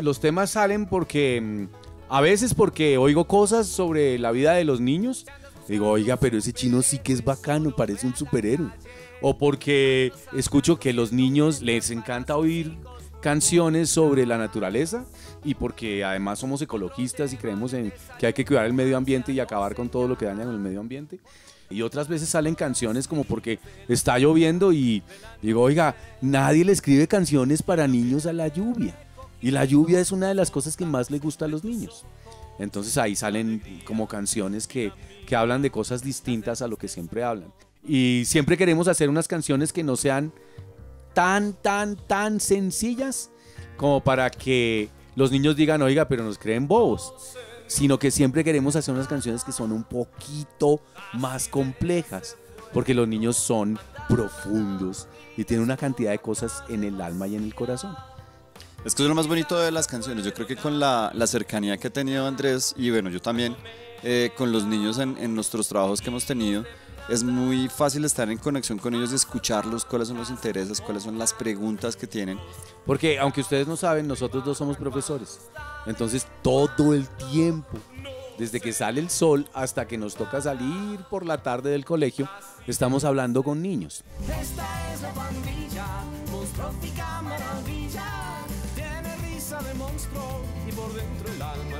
Los temas salen porque mm, a veces porque oigo cosas sobre la vida de los niños. Digo, oiga, pero ese chino sí que es bacano, parece un superhéroe. O porque escucho que los niños les encanta oír canciones sobre la naturaleza y porque además somos ecologistas y creemos en que hay que cuidar el medio ambiente y acabar con todo lo que daña el medio ambiente. Y otras veces salen canciones como porque está lloviendo y digo, oiga, nadie le escribe canciones para niños a la lluvia. Y la lluvia es una de las cosas que más le gusta a los niños. Entonces ahí salen como canciones que, que hablan de cosas distintas a lo que siempre hablan. Y siempre queremos hacer unas canciones que no sean tan, tan, tan sencillas como para que los niños digan, oiga, pero nos creen bobos. Sino que siempre queremos hacer unas canciones que son un poquito más complejas. Porque los niños son profundos y tienen una cantidad de cosas en el alma y en el corazón. Es que es lo más bonito de las canciones. Yo creo que con la, la cercanía que ha tenido Andrés y bueno, yo también, eh, con los niños en, en, nuestros trabajos que hemos tenido, es muy fácil estar en conexión con ellos, escucharlos, cuáles son los intereses, cuáles son las preguntas que tienen. Porque aunque ustedes no saben, nosotros dos somos profesores. Entonces todo el tiempo, desde que sale el sol hasta que nos toca salir por la tarde del colegio, estamos hablando con niños. Esta es la pandilla, y por dentro el alma.